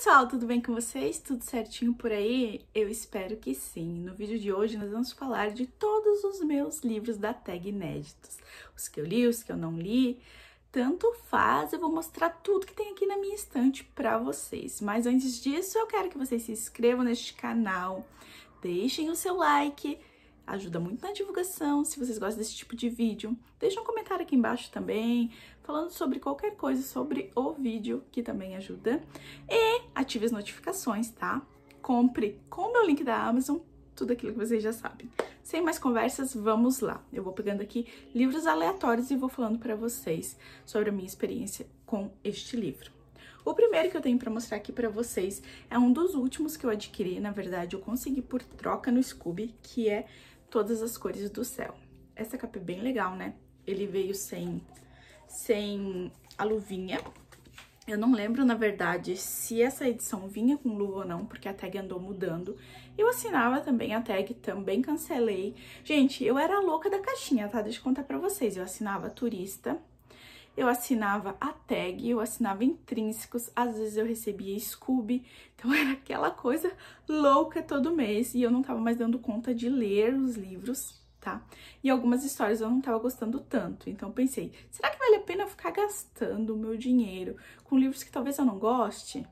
pessoal, tudo bem com vocês? Tudo certinho por aí? Eu espero que sim. No vídeo de hoje nós vamos falar de todos os meus livros da tag inéditos. Os que eu li, os que eu não li, tanto faz, eu vou mostrar tudo que tem aqui na minha estante para vocês. Mas antes disso, eu quero que vocês se inscrevam neste canal, deixem o seu like, ajuda muito na divulgação, se vocês gostam desse tipo de vídeo. Deixa um comentário aqui embaixo também, falando sobre qualquer coisa sobre o vídeo, que também ajuda. E ative as notificações, tá? Compre com o meu link da Amazon, tudo aquilo que vocês já sabem. Sem mais conversas, vamos lá. Eu vou pegando aqui livros aleatórios e vou falando para vocês sobre a minha experiência com este livro. O primeiro que eu tenho para mostrar aqui para vocês é um dos últimos que eu adquiri, na verdade eu consegui por troca no Scooby, que é Todas as Cores do Céu. Essa capa é bem legal, né? Ele veio sem, sem a luvinha, eu não lembro, na verdade, se essa edição vinha com luva ou não, porque a tag andou mudando. Eu assinava também a tag, também cancelei. Gente, eu era louca da caixinha, tá? Deixa eu contar pra vocês. Eu assinava turista, eu assinava a tag, eu assinava intrínsecos, às vezes eu recebia Scooby, então era aquela coisa louca todo mês e eu não tava mais dando conta de ler os livros tá? E algumas histórias eu não tava gostando tanto, então pensei, será que vale a pena ficar gastando o meu dinheiro com livros que talvez eu não goste?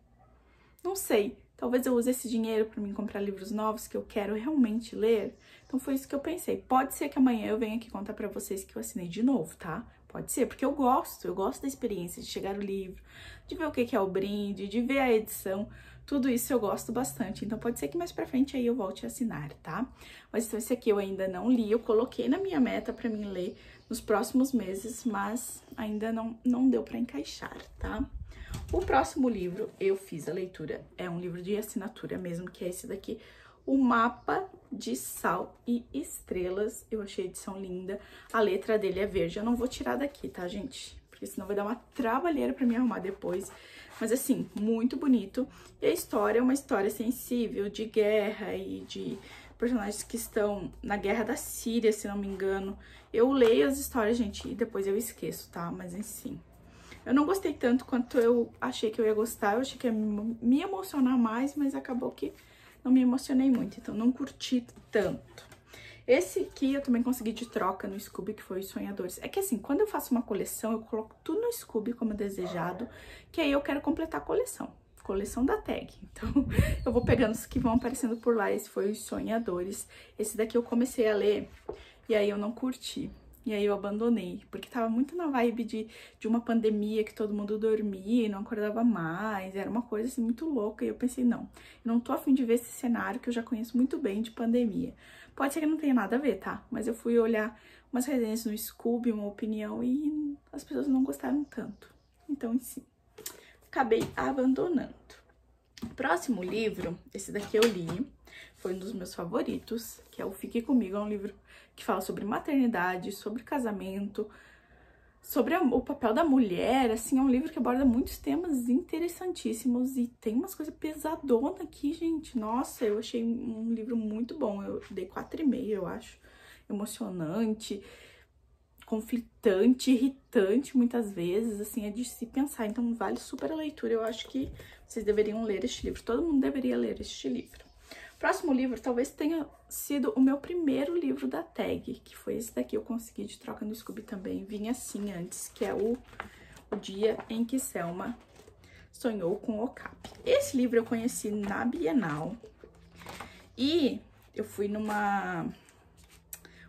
Não sei, talvez eu use esse dinheiro para mim comprar livros novos que eu quero realmente ler. Então foi isso que eu pensei. Pode ser que amanhã eu venha aqui contar para vocês que eu assinei de novo, tá? Pode ser, porque eu gosto, eu gosto da experiência de chegar no livro, de ver o que é o brinde, de ver a edição, tudo isso eu gosto bastante, então pode ser que mais pra frente aí eu volte a assinar, tá? Mas então esse aqui eu ainda não li, eu coloquei na minha meta pra mim ler nos próximos meses, mas ainda não, não deu pra encaixar, tá? O próximo livro, eu fiz a leitura, é um livro de assinatura mesmo, que é esse daqui, O Mapa de Sal e Estrelas. Eu achei a edição linda, a letra dele é verde, eu não vou tirar daqui, tá, gente? Porque senão vai dar uma trabalheira pra me arrumar depois. Mas assim, muito bonito. E a história é uma história sensível, de guerra e de personagens que estão na guerra da Síria, se não me engano. Eu leio as histórias, gente, e depois eu esqueço, tá? Mas enfim. Eu não gostei tanto quanto eu achei que eu ia gostar. Eu achei que ia me emocionar mais, mas acabou que não me emocionei muito. Então, não curti tanto. Esse aqui eu também consegui de troca no Scooby, que foi os Sonhadores. É que assim, quando eu faço uma coleção, eu coloco tudo no Scooby como desejado, que aí eu quero completar a coleção. Coleção da tag. Então, eu vou pegando os que vão aparecendo por lá. Esse foi os Sonhadores. Esse daqui eu comecei a ler e aí eu não curti. E aí eu abandonei, porque tava muito na vibe de, de uma pandemia que todo mundo dormia e não acordava mais, era uma coisa assim muito louca. E eu pensei, não, eu não tô afim de ver esse cenário que eu já conheço muito bem de pandemia. Pode ser que não tenha nada a ver, tá? Mas eu fui olhar umas resenhas no Scooby, uma opinião, e as pessoas não gostaram tanto. Então, sim, acabei abandonando. Próximo livro, esse daqui eu li, foi um dos meus favoritos, que é o Fique Comigo, é um livro que fala sobre maternidade, sobre casamento, sobre a, o papel da mulher, assim, é um livro que aborda muitos temas interessantíssimos e tem umas coisas pesadonas aqui, gente. Nossa, eu achei um livro muito bom. Eu dei quatro e meio, eu acho. Emocionante, conflitante, irritante muitas vezes, assim, é de se pensar. Então, vale super a leitura. Eu acho que vocês deveriam ler este livro. Todo mundo deveria ler este livro. Próximo livro talvez tenha sido o meu primeiro livro da tag, que foi esse daqui, eu consegui de troca no Scooby também, vinha assim antes, que é o, o Dia em que Selma Sonhou com o Cap. Esse livro eu conheci na Bienal e eu fui numa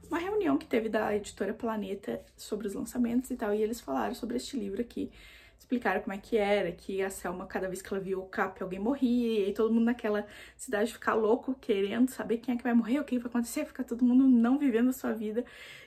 uma reunião que teve da editora Planeta sobre os lançamentos e tal, e eles falaram sobre este livro aqui explicaram como é que era, que a Selma, cada vez que ela via o Cap, alguém morria, e aí todo mundo naquela cidade ficar louco, querendo saber quem é que vai morrer, o que vai acontecer, fica todo mundo não vivendo a sua vida.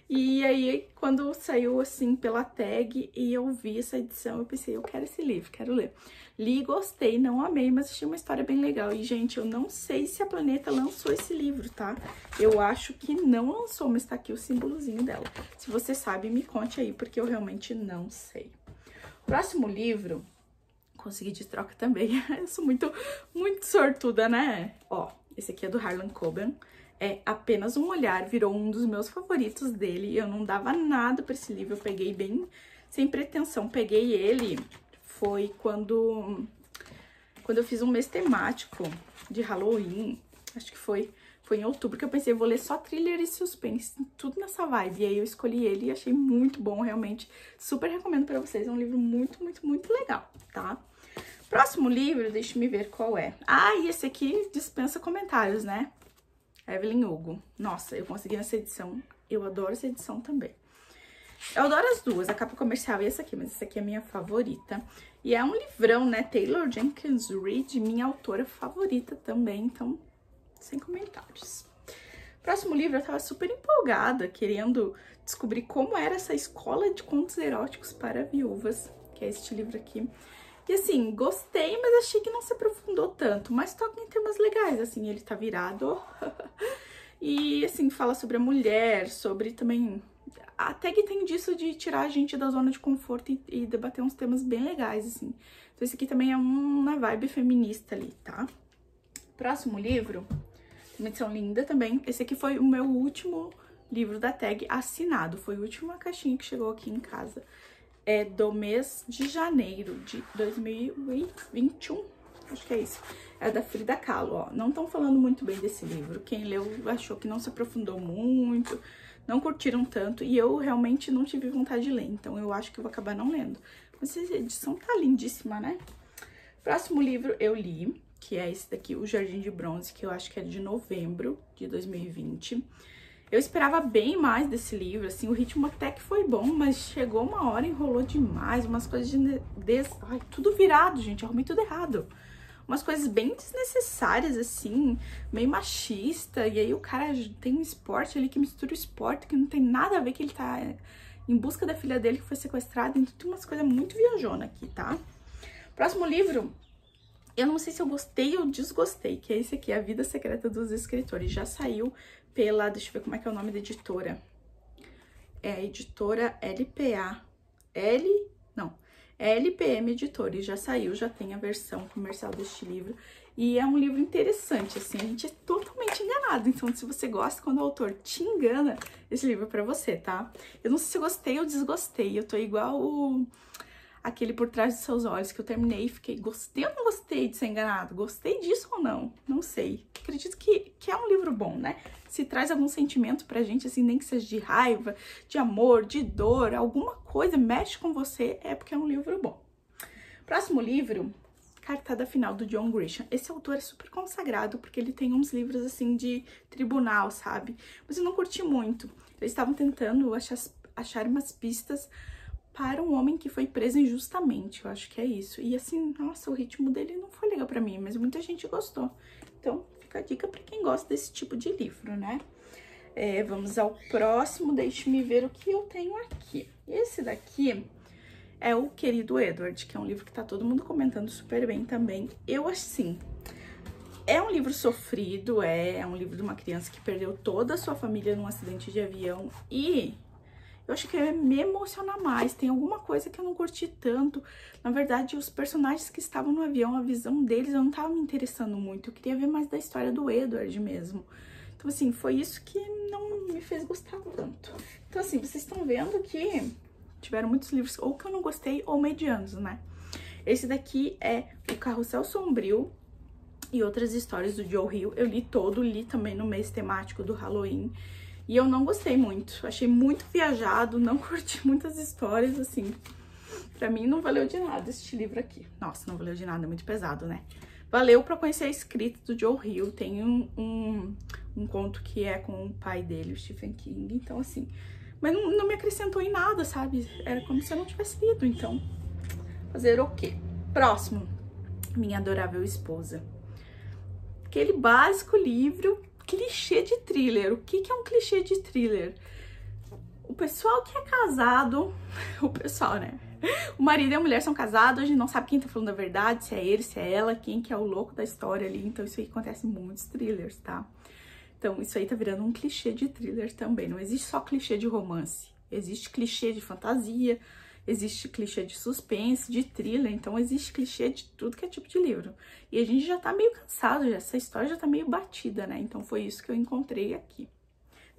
E aí, quando saiu assim pela tag e eu vi essa edição, eu pensei, eu quero esse livro, quero ler. Li, gostei, não amei, mas achei uma história bem legal. E, gente, eu não sei se a Planeta lançou esse livro, tá? Eu acho que não lançou, mas tá aqui o símbolozinho dela. Se você sabe, me conte aí, porque eu realmente não sei. Próximo livro, consegui de troca também. Eu sou muito, muito sortuda, né? Ó, esse aqui é do Harlan Coben. É apenas um olhar, virou um dos meus favoritos dele. Eu não dava nada pra esse livro, eu peguei bem sem pretensão. Peguei ele, foi quando quando eu fiz um mês temático de Halloween, acho que foi, foi em outubro, que eu pensei, vou ler só thriller e suspense, tudo nessa vibe. E aí eu escolhi ele e achei muito bom, realmente. Super recomendo pra vocês, é um livro muito, muito, muito legal, tá? Próximo livro, deixa me ver qual é. Ah, e esse aqui dispensa comentários, né? Evelyn Hugo. Nossa, eu consegui essa edição. Eu adoro essa edição também. Eu adoro as duas, a capa comercial e essa aqui, mas essa aqui é a minha favorita. E é um livrão, né? Taylor Jenkins Reid, minha autora favorita também, então, sem comentários. Próximo livro, eu tava super empolgada, querendo descobrir como era essa escola de contos eróticos para viúvas, que é este livro aqui. E assim, gostei, mas achei que não se aprofundou tanto, mas toca em temas legais, assim, ele tá virado. e assim, fala sobre a mulher, sobre também a tag tem disso de tirar a gente da zona de conforto e, e, debater uns temas bem legais, assim. Então esse aqui também é uma vibe feminista ali, tá? Próximo livro, uma edição linda também. Esse aqui foi o meu último livro da tag assinado. Foi a última caixinha que chegou aqui em casa. É do mês de janeiro de 2021. Acho que é isso. É da Frida Kahlo, ó. Não estão falando muito bem desse livro. Quem leu achou que não se aprofundou muito não curtiram tanto e eu realmente não tive vontade de ler, então eu acho que vou acabar não lendo. Mas essa edição tá lindíssima, né? Próximo livro eu li, que é esse daqui, O Jardim de Bronze, que eu acho que é de novembro de 2020. Eu esperava bem mais desse livro, assim, o ritmo até que foi bom, mas chegou uma hora, enrolou demais, umas coisas de... Des... Ai, tudo virado, gente, arrumei tudo errado umas coisas bem desnecessárias, assim, meio machista. E aí o cara tem um esporte ali que mistura o esporte, que não tem nada a ver que ele tá em busca da filha dele que foi sequestrada. Então tem umas coisas muito viajona aqui, tá? Próximo livro, eu não sei se eu gostei ou desgostei, que é esse aqui, A Vida Secreta dos Escritores. Já saiu pela, deixa eu ver como é que é o nome da editora. É a editora LPA. L, não, LPM Editores, já saiu, já tem a versão comercial deste livro. E é um livro interessante, assim, a gente é totalmente enganado. Então, se você gosta quando o autor te engana, esse livro é pra você, tá? Eu não sei se eu gostei ou desgostei, eu tô igual o aquele Por Trás dos Seus Olhos, que eu terminei e fiquei, gostei ou não gostei de ser enganado? Gostei disso ou não? Não sei. Acredito que, que é um livro bom, né? Se traz algum sentimento pra gente, assim, nem que seja de raiva, de amor, de dor, alguma coisa mexe com você, é porque é um livro bom. Próximo livro, Cartada Final, do John Grisham. Esse autor é super consagrado, porque ele tem uns livros, assim, de tribunal, sabe? Mas eu não curti muito. Eles estavam tentando achar, achar umas pistas para um homem que foi preso injustamente. Eu acho que é isso. E assim, nossa, o ritmo dele não foi legal para mim, mas muita gente gostou. Então, fica a dica para quem gosta desse tipo de livro, né? É, vamos ao próximo, deixe-me ver o que eu tenho aqui. Esse daqui é o Querido Edward, que é um livro que tá todo mundo comentando super bem também. Eu, assim, é um livro sofrido, é, é um livro de uma criança que perdeu toda a sua família num acidente de avião e eu acho que ia me emocionar mais. Tem alguma coisa que eu não curti tanto. Na verdade, os personagens que estavam no avião, a visão deles, eu não tava me interessando muito. Eu queria ver mais da história do Edward mesmo. Então, assim, foi isso que não me fez gostar tanto. Então, assim, vocês estão vendo que tiveram muitos livros ou que eu não gostei ou medianos, né? Esse daqui é O Carrossel Sombrio e outras histórias do Joe Hill. Eu li todo, li também no mês temático do Halloween. E eu não gostei muito. Achei muito viajado, não curti muitas histórias, assim. Pra mim não valeu de nada este livro aqui. Nossa, não valeu de nada, é muito pesado, né? Valeu pra conhecer a escrita do Joe Hill. Tem um, um, um conto que é com o pai dele, o Stephen King. Então, assim... Mas não, não me acrescentou em nada, sabe? Era como se eu não tivesse lido, então... Fazer o quê? Próximo. Minha adorável esposa. Aquele básico livro clichê de thriller. O que, que é um clichê de thriller? O pessoal que é casado, o pessoal, né? O marido e a mulher são casados, a gente não sabe quem tá falando a verdade, se é ele, se é ela, quem que é o louco da história ali. Então isso aí acontece em muitos thrillers, tá? Então isso aí tá virando um clichê de thriller também. Não existe só clichê de romance. Existe clichê de fantasia, existe clichê de suspense, de thriller, então existe clichê de tudo que é tipo de livro. E a gente já tá meio cansado, já, essa história já tá meio batida, né? Então foi isso que eu encontrei aqui.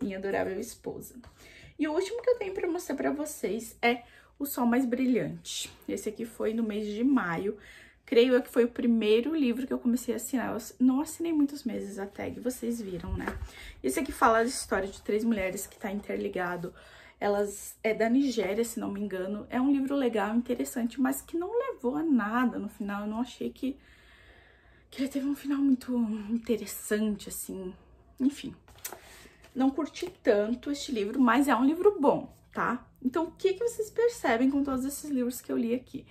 Minha adorável esposa. E o último que eu tenho para mostrar para vocês é o Sol Mais Brilhante. Esse aqui foi no mês de maio. creio que foi o primeiro livro que eu comecei a assinar. Eu não assinei muitos meses a tag, vocês viram, né? Esse aqui fala a história de três mulheres que tá interligado. Elas é da Nigéria, se não me engano. É um livro legal, interessante, mas que não levou a nada no final. Eu não achei que, que ele teve um final muito interessante, assim. Enfim, não curti tanto este livro, mas é um livro bom, tá? Então, o que, que vocês percebem com todos esses livros que eu li aqui?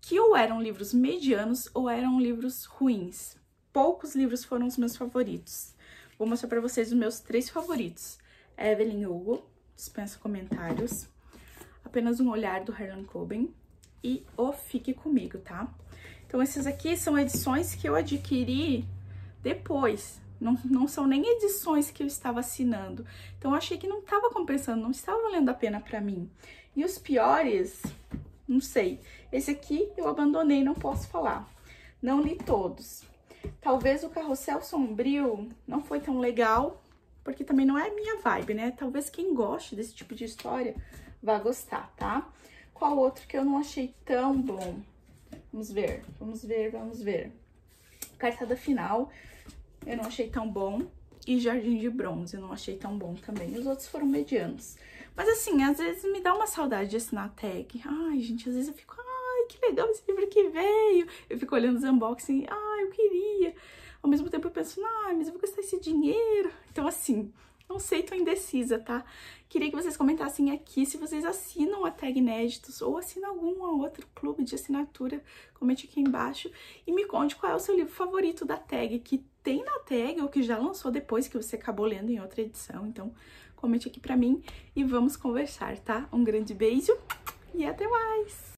Que ou eram livros medianos ou eram livros ruins. Poucos livros foram os meus favoritos. Vou mostrar para vocês os meus três favoritos. Evelyn Hugo, dispensa comentários. Apenas um olhar do Harlan Coben e O Fique Comigo, tá? Então, esses aqui são edições que eu adquiri depois, não, não são nem edições que eu estava assinando. Então, eu achei que não estava compensando, não estava valendo a pena para mim. E os piores, não sei. Esse aqui eu abandonei, não posso falar. Não li todos. Talvez o Carrossel Sombrio não foi tão legal, porque também não é minha vibe, né? Talvez quem goste desse tipo de história vá gostar, tá? Qual outro que eu não achei tão bom? Vamos ver, vamos ver, vamos ver. Cartada final eu não achei tão bom. E Jardim de Bronze, eu não achei tão bom também. Os outros foram medianos. Mas assim, às vezes me dá uma saudade de assinar tag. Ai, gente, às vezes eu fico, ai, que legal esse livro que veio. Eu fico olhando os unboxing, ai, eu queria. Ao mesmo tempo eu penso, ai, mas eu vou gastar esse dinheiro. Então, assim, não sei, tô indecisa, tá? Queria que vocês comentassem aqui se vocês assinam a Tag Inéditos ou assinam algum outro clube de assinatura. Comente aqui embaixo e me conte qual é o seu livro favorito da Tag, que tem na Tag ou que já lançou depois que você acabou lendo em outra edição. Então, comente aqui pra mim e vamos conversar, tá? Um grande beijo e até mais!